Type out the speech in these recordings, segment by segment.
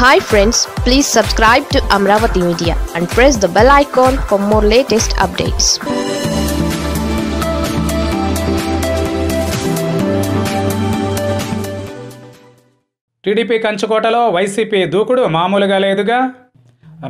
Hi friends please subscribe to Amaravati media and press the bell icon for more latest updates TDP కంచుకోటలో YCP దూకుడు మామూలుగా లేదుగా?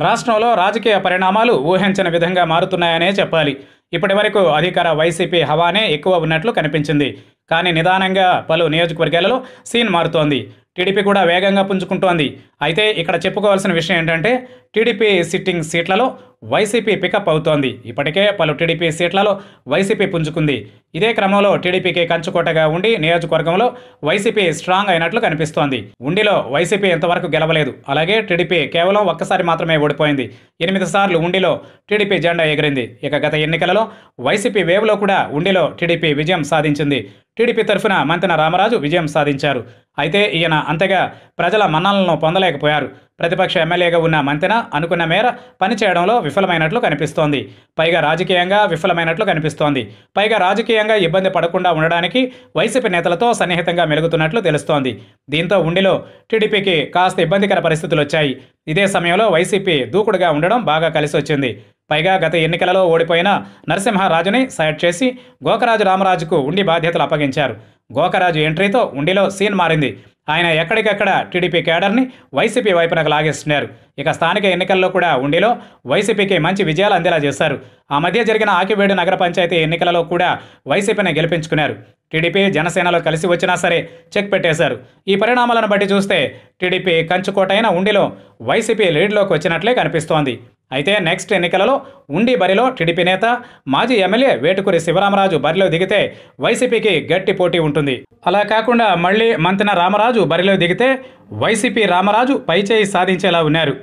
రాష్ట్రంలో రాజకీయ పరిణామాలు ఊహించిన విధంగా మారుతున్నాయనే చెప్పాలి. ఇప్పటి వరకు అధికార వైసీపీ హవానే ఎక్కువ ఉన్నట్లు కనిపించింది. కానీ నిదానంగా పలు నియోజకవర్గాలలో సీన్ మారుతోంది. టీడీపీ కూడా వేగంగా పుంజుకుంటోంది. అయితే ఇక్కడ చెప్పుకోవాల్సిన విషయం ఏంటంటే టీడీపీ సిట్టింగ్ సీట్లలో వైసీపీ పికప్ అవుతోంది. ఇప్పటికే పలు టీడీపీ సీట్లలో వైసీపీ పుంజుకుంది. ఇదే క్రమంలో టీడీపీకి కంచుకోటగా ఉండి నియోజకవర్గంలో వైసీపీ స్ట్రాంగ్ అయినట్లు కనిపిస్తోంది. ఉండిలో వైసీపీ ఇంతవరకు గెలవలేదు. అలాగే టీడీపీ కేవలం ఒక్కసారి మాత్రమే ఓడిపోయింది. ఎనిమిది సార్లు ఉండిలో టీడీపీ జెండా ఎగిరింది. ఇక గత ఎన్నికలలో వైసీపీ వేవ్లో కూడా ఉండిలో టీడీపీ విజయం సాధించింది. టీడీపీ తరఫున మంతెన రామరాజు విజయం సాధించారు. అయితే ఈయన అంతగా ప్రజల మన్నలను పొందలేకపోయారు. ప్రతిపక్ష ఎమ్మెల్యేగా ఉన్న మంతెన అనుకున్న మేర పనిచేయడంలో విఫలమైనట్లు కనిపిస్తోంది. పైగా రాజకీయంగా విఫలమైనట్లు కనిపిస్తోంది. పైగా రాజకీయంగా ఇబ్బంది పడకుండా ఉండడానికి వైసీపీ నేతలతో సన్నిహితంగా మెలుగుతున్నట్లు తెలుస్తోంది. దీంతో ఉండిలో టీడీపీకి కాస్త ఇబ్బందికర పరిస్థితులు వచ్చాయి. ఇదే సమయంలో వైసీపీ దూకుడుగా ఉండడం బాగా కలిసి వచ్చింది పైగా గత ఎన్నికలలో ఓడిపోయిన నరసింహరాజుని సైడ్ చేసి గోకరాజు రామరాజుకు ఉండి బాధ్యతలు అప్పగించారు. గోకరాజు ఎంట్రీతో ఉండిలో సీన్ మారింది. ఆయన ఎక్కడికక్కడ టీడీపీ కేడర్ని వైసీపీ వైపునకు లాగేస్తున్నారు. ఇక స్థానిక ఎన్నికల్లో కూడా ఉండిలో వైసీపీకి మంచి విజయాలు అందేలా చేశారు. ఆ మధ్య జరిగిన ఆకివేడు నగర పంచాయతీ ఎన్నికలలో కూడా వైసీపీని గెలిపించుకున్నారు. టీడీపీ జనసేనలో కలిసి వచ్చినా సరే చెక్ పెట్టేశారు. ఈ పరిణామాలను బట్టి చూస్తే టీడీపీ కంచుకోటైన ఉండిలో వైసీపీ లీడ్లోకి వచ్చినట్లే కనిపిస్తోంది. అయితే నెక్స్ట్ ఎన్నికలలో ఉండి బరిలో టీడీపీ నేత మాజీ ఎమ్మెల్యే వేటుకూరి శివరామరాజు బరిలో దిగితే వైసీపీకి గట్టి పోటీ ఉంటుంది. అలా కాకుండా మళ్ళీ మంతెన రామరాజు బరిలో దిగితే వైసీపీ రామరాజు పైచేయి సాధించేలా ఉన్నారు.